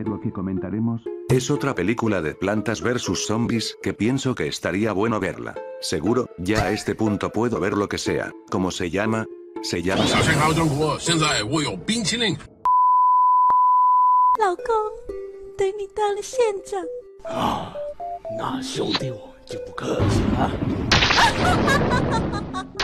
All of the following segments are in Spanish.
Bueno, ¿están preparados para ver lo que comentaremos? Es otra película de plantas versus zombies que pienso que estaría bueno verla. Seguro, ya a este punto puedo ver lo que sea. ¿Cómo se llama? Se llama...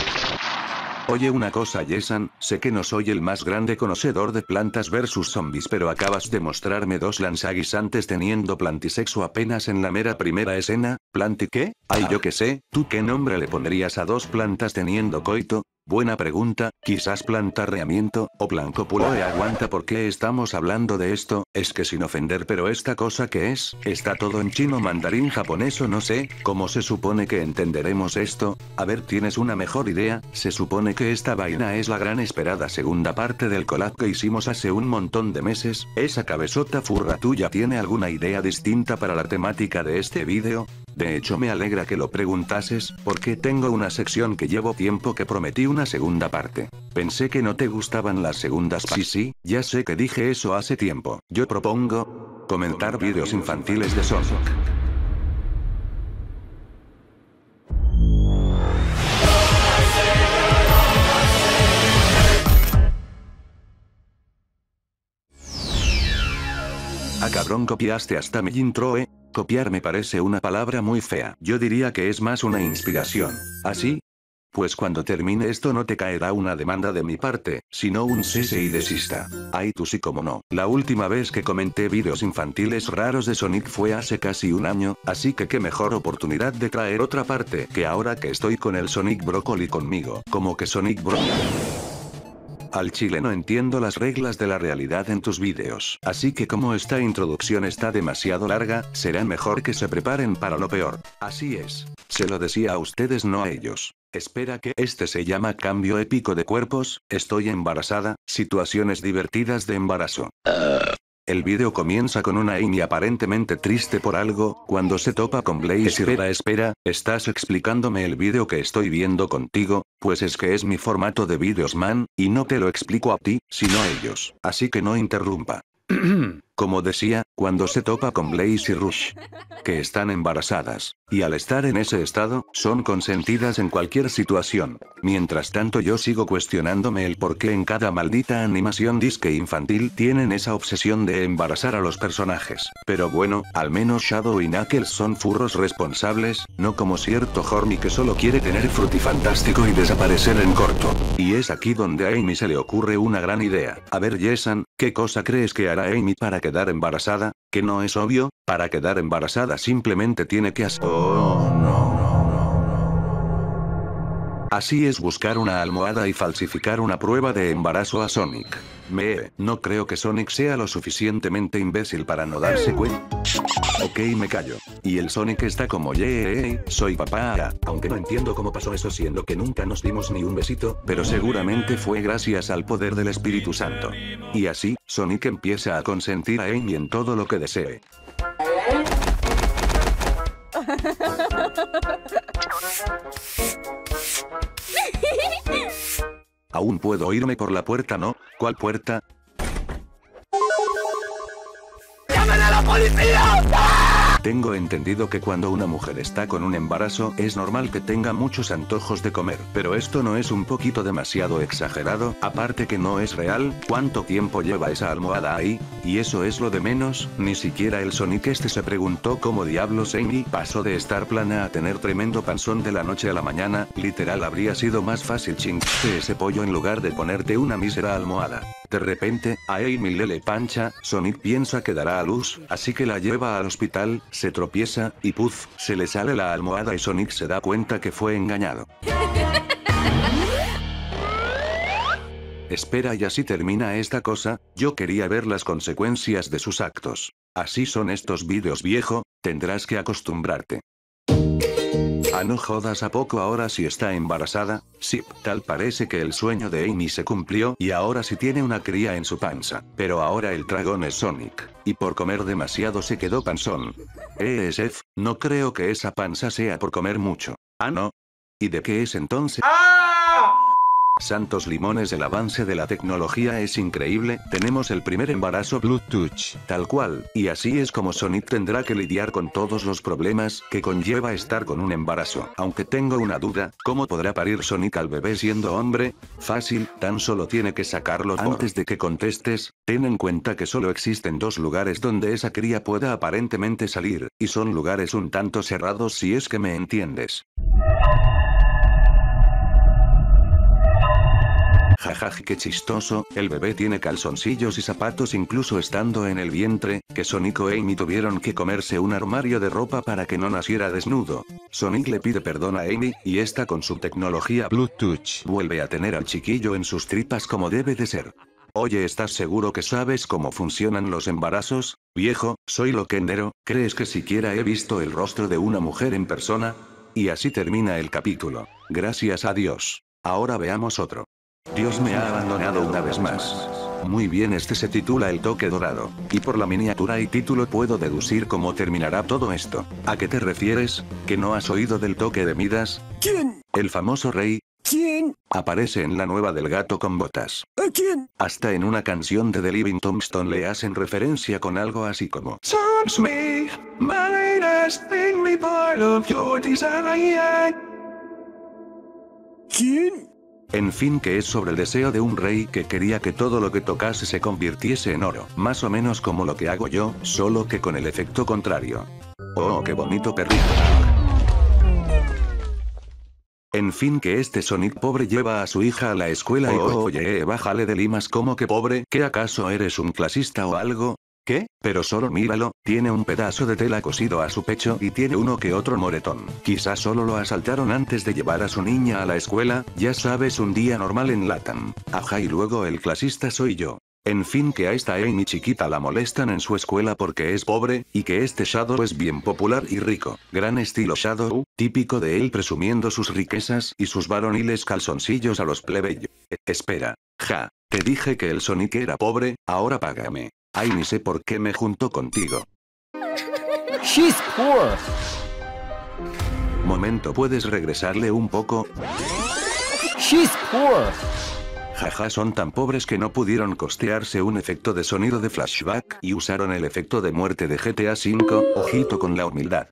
Oye una cosa Yesan, sé que no soy el más grande conocedor de plantas versus zombies pero acabas de mostrarme dos lanzaguisantes teniendo plantisexo apenas en la mera primera escena, ¿planti qué? Ay yo que sé, ¿tú qué nombre le pondrías a dos plantas teniendo coito? Buena pregunta, quizás plantarreamiento, o plancopuloe aguanta ¿por qué estamos hablando de esto? Es que sin ofender pero esta cosa que es, está todo en chino mandarín japonés o no sé, ¿cómo se supone que entenderemos esto? A ver tienes una mejor idea, se supone que esta vaina es la gran esperada segunda parte del collab que hicimos hace un montón de meses, esa cabezota furra tuya tiene alguna idea distinta para la temática de este vídeo? De hecho me alegra que lo preguntases, porque tengo una sección que llevo tiempo que prometí una segunda parte. Pensé que no te gustaban las segundas Sí, sí, ya sé que dije eso hace tiempo. Yo propongo... Comentar vídeos infantiles de Sonic. A cabrón copiaste hasta mi intro, eh. Copiar me parece una palabra muy fea. Yo diría que es más una inspiración. ¿Así? Pues cuando termine esto no te caerá una demanda de mi parte, sino un cese y desista. Ay tú sí como no. La última vez que comenté vídeos infantiles raros de Sonic fue hace casi un año, así que qué mejor oportunidad de traer otra parte que ahora que estoy con el Sonic Broccoli conmigo. Como que Sonic Broccoli. Al chile no entiendo las reglas de la realidad en tus vídeos. Así que como esta introducción está demasiado larga, será mejor que se preparen para lo peor. Así es. Se lo decía a ustedes no a ellos. Espera que este se llama cambio épico de cuerpos, estoy embarazada, situaciones divertidas de embarazo. El vídeo comienza con una Amy aparentemente triste por algo, cuando se topa con Blaze y espera, espera, ¿estás explicándome el vídeo que estoy viendo contigo? Pues es que es mi formato de vídeos man, y no te lo explico a ti, sino a ellos. Así que no interrumpa. Como decía, cuando se topa con Blaze y Rush. Que están embarazadas. Y al estar en ese estado, son consentidas en cualquier situación. Mientras tanto yo sigo cuestionándome el por qué en cada maldita animación disque infantil tienen esa obsesión de embarazar a los personajes. Pero bueno, al menos Shadow y Knuckles son furros responsables, no como cierto Horny que solo quiere tener frutifantástico y desaparecer en corto. Y es aquí donde a Amy se le ocurre una gran idea. A ver Yesan, ¿qué cosa crees que hará Amy para quedar embarazada? Que no es obvio, para quedar embarazada simplemente tiene que hacer... Oh, no, Así es buscar una almohada y falsificar una prueba de embarazo a Sonic. Me, no creo que Sonic sea lo suficientemente imbécil para no darse cuenta. Ok, me callo. Y el Sonic está como, yay, soy papá, aunque no entiendo cómo pasó eso siendo que nunca nos dimos ni un besito, pero seguramente fue gracias al poder del Espíritu Santo. Y así, Sonic empieza a consentir a Amy en todo lo que desee. Aún puedo irme por la puerta, ¿no? ¿Cuál puerta? Tengo entendido que cuando una mujer está con un embarazo es normal que tenga muchos antojos de comer, pero esto no es un poquito demasiado exagerado, aparte que no es real, ¿cuánto tiempo lleva esa almohada ahí? Y eso es lo de menos, ni siquiera el Sonic este se preguntó cómo diablos Amy pasó de estar plana a tener tremendo panzón de la noche a la mañana, literal habría sido más fácil chingarte ese pollo en lugar de ponerte una mísera almohada. De repente, a Amy le le pancha, Sonic piensa que dará a luz, así que la lleva al hospital, se tropieza, y puff, se le sale la almohada y Sonic se da cuenta que fue engañado. Espera y así termina esta cosa, yo quería ver las consecuencias de sus actos. Así son estos vídeos viejo, tendrás que acostumbrarte. Ah no jodas a poco ahora si está embarazada, sí, tal parece que el sueño de Amy se cumplió y ahora sí tiene una cría en su panza, pero ahora el dragón es Sonic, y por comer demasiado se quedó panzón. Eh, Seth, no creo que esa panza sea por comer mucho. Ah no. ¿Y de qué es entonces? Santos limones, el avance de la tecnología es increíble, tenemos el primer embarazo Bluetooth, tal cual, y así es como Sonic tendrá que lidiar con todos los problemas que conlleva estar con un embarazo. Aunque tengo una duda, ¿cómo podrá parir Sonic al bebé siendo hombre? Fácil, tan solo tiene que sacarlo. Antes de que contestes, ten en cuenta que solo existen dos lugares donde esa cría pueda aparentemente salir, y son lugares un tanto cerrados si es que me entiendes. Jajaja, qué chistoso, el bebé tiene calzoncillos y zapatos incluso estando en el vientre, que Sonic o Amy tuvieron que comerse un armario de ropa para que no naciera desnudo. Sonic le pide perdón a Amy, y esta con su tecnología Bluetooth vuelve a tener al chiquillo en sus tripas como debe de ser. Oye, ¿estás seguro que sabes cómo funcionan los embarazos? Viejo, soy loquendero, ¿crees que siquiera he visto el rostro de una mujer en persona? Y así termina el capítulo. Gracias a Dios. Ahora veamos otro. Dios me ha abandonado una vez más. Muy bien, este se titula El toque dorado, y por la miniatura y título puedo deducir cómo terminará todo esto. ¿A qué te refieres? ¿Que no has oído del toque de Midas? ¿Quién? El famoso rey, ¿Quién? aparece en la nueva del gato con botas. ¿A quién? Hasta en una canción de The Living Tombstone le hacen referencia con algo así como Touch me, my last thing, me part of your desire. ¿Quién? En fin que es sobre el deseo de un rey que quería que todo lo que tocase se convirtiese en oro, más o menos como lo que hago yo, solo que con el efecto contrario. Oh, qué bonito perrito. En fin que este Sonic pobre lleva a su hija a la escuela y oh, oye, bájale de limas como que pobre, ¿qué acaso eres un clasista o algo? ¿Qué? Pero solo míralo, tiene un pedazo de tela cosido a su pecho y tiene uno que otro moretón. Quizás solo lo asaltaron antes de llevar a su niña a la escuela, ya sabes un día normal en Latam. Ajá y luego el clasista soy yo. En fin que a esta Amy chiquita la molestan en su escuela porque es pobre, y que este Shadow es bien popular y rico. Gran estilo Shadow, típico de él presumiendo sus riquezas y sus varoniles calzoncillos a los plebeyos. Eh, espera. Ja. Te dije que el Sonic era pobre, ahora págame. Ay ni sé por qué me junto contigo. She's poor. Momento, ¿puedes regresarle un poco? She's poor. Jaja, son tan pobres que no pudieron costearse un efecto de sonido de flashback y usaron el efecto de muerte de GTA V, ojito con la humildad.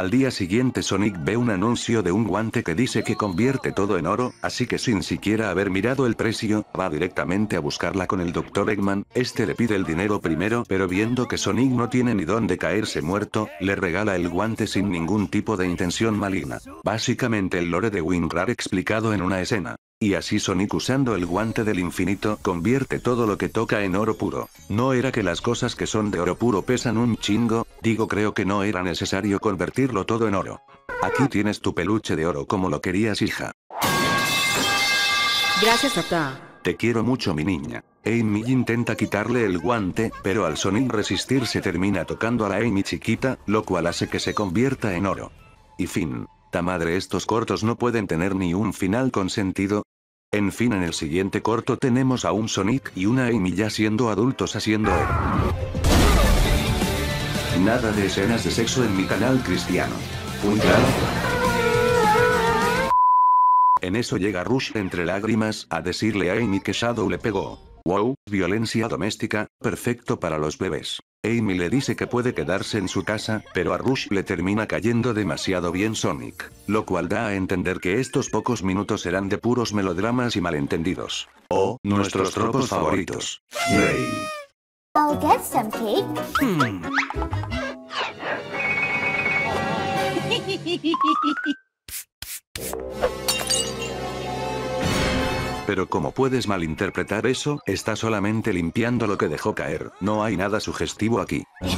Al día siguiente Sonic ve un anuncio de un guante que dice que convierte todo en oro, así que sin siquiera haber mirado el precio, va directamente a buscarla con el Dr. Eggman, este le pide el dinero primero pero viendo que Sonic no tiene ni dónde caerse muerto, le regala el guante sin ningún tipo de intención maligna. Básicamente el lore de WinRAR explicado en una escena. Y así Sonic usando el guante del infinito convierte todo lo que toca en oro puro. No era que las cosas que son de oro puro pesan un chingo, digo creo que no era necesario convertirlo todo en oro. Aquí tienes tu peluche de oro como lo querías hija. Gracias, papá. Te quiero mucho mi niña. Amy intenta quitarle el guante, pero al Sonic resistirse termina tocando a la Amy chiquita, lo cual hace que se convierta en oro. Y fin. Ta madre estos cortos no pueden tener ni un final con sentido. En fin en el siguiente corto tenemos a un Sonic y una Amy ya siendo adultos haciendo oro. Nada de escenas de sexo en mi canal cristiano. En eso llega Rush entre lágrimas a decirle a Amy que Shadow le pegó. Wow, violencia doméstica, perfecto para los bebés. Amy le dice que puede quedarse en su casa, pero a Rush le termina cayendo demasiado bien Sonic, lo cual da a entender que estos pocos minutos serán de puros melodramas y malentendidos. O, nuestros tropos favoritos. Yay. I'll get some cake. Pero como puedes malinterpretar eso, está solamente limpiando lo que dejó caer, no hay nada sugestivo aquí.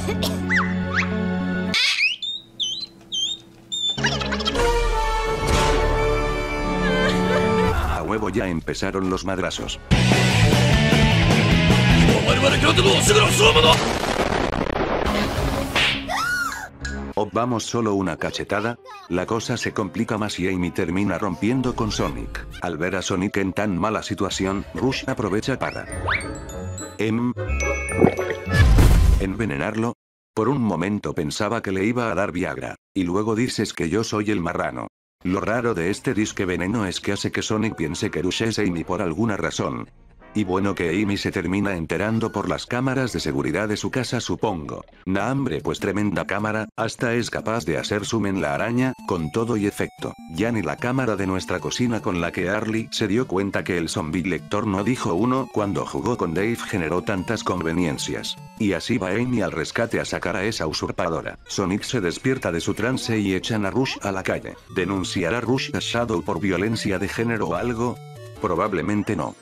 A huevo ya empezaron los madrazos. Vamos solo una cachetada, la cosa se complica más y Amy termina rompiendo con Sonic. Al ver a Sonic en tan mala situación, Rush aprovecha para... Em... Envenenarlo. Por un momento pensaba que le iba a dar Viagra, y luego dices que yo soy el marrano. Lo raro de este disque veneno es que hace que Sonic piense que Rush es Amy por alguna razón. Y bueno que Amy se termina enterando por las cámaras de seguridad de su casa supongo. Na hambre pues tremenda cámara, hasta es capaz de hacer zoom en la araña, con todo y efecto. Ya ni la cámara de nuestra cocina con la que Arlie se dio cuenta que el zombie lector no dijo uno cuando jugó con Dave generó tantas conveniencias. Y así va Amy al rescate a sacar a esa usurpadora. Sonic se despierta de su trance y echan a Rush a la calle. ¿Denunciará Rush a Shadow por violencia de género o algo? Probablemente no.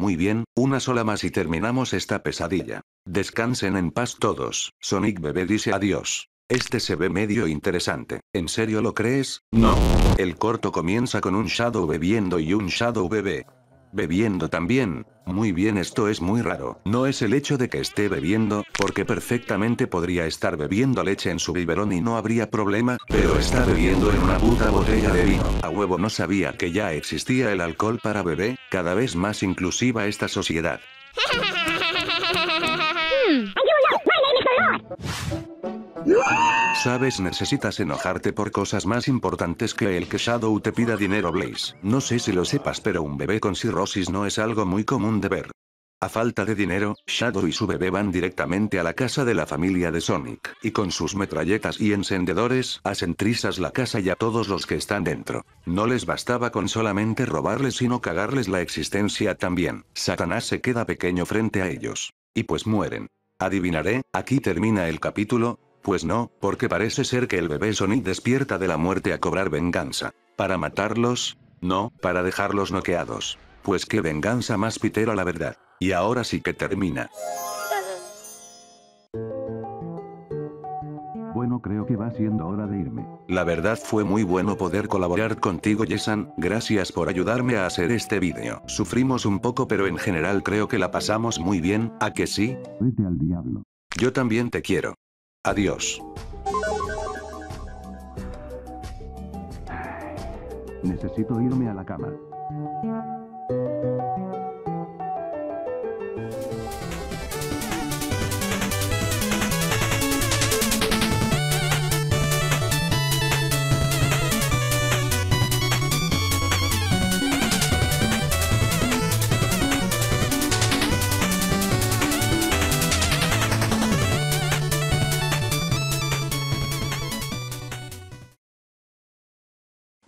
Muy bien, una sola más y terminamos esta pesadilla. Descansen en paz todos. Sonic bebé dice adiós. Este se ve medio interesante. ¿En serio lo crees? No. El corto comienza con un Shadow bebiendo y un Shadow bebé. Bebiendo también. Muy bien, esto es muy raro. No es el hecho de que esté bebiendo, porque perfectamente podría estar bebiendo leche en su biberón y no habría problema, pero está bebiendo en una puta botella de vino. A huevo no sabía que ya existía el alcohol para bebé, cada vez más inclusiva esta sociedad. Sabes, necesitas enojarte por cosas más importantes que el que Shadow te pida dinero Blaze. No sé si lo sepas, pero un bebé con cirrosis no es algo muy común de ver. A falta de dinero, Shadow y su bebé van directamente a la casa de la familia de Sonic, y con sus metralletas y encendedores, hacen trizas la casa y a todos los que están dentro. No les bastaba con solamente robarles sino cagarles la existencia también. Satanás se queda pequeño frente a ellos. Y pues mueren. Adivinaré, aquí termina el capítulo, pues no, porque parece ser que el bebé Sonic despierta de la muerte a cobrar venganza. ¿Para matarlos? No, para dejarlos noqueados. Pues qué venganza más pitera la verdad. Y ahora sí que termina. Bueno, creo que va siendo hora de irme. La verdad fue muy bueno poder colaborar contigo Yesan, gracias por ayudarme a hacer este vídeo. Sufrimos un poco pero en general creo que la pasamos muy bien, ¿a que sí? Vete al diablo. Yo también te quiero. Adiós. Necesito irme a la cama.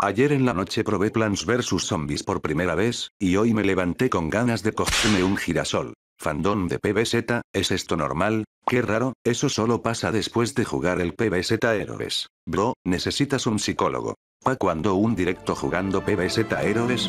Ayer en la noche probé Plants vs Zombies por primera vez, y hoy me levanté con ganas de cogerme un girasol. Fandom de PBZ, ¿es esto normal? Qué raro, eso solo pasa después de jugar el PBZ Héroes. Bro, necesitas un psicólogo. ¿Pa cuando un directo jugando PBZ Héroes?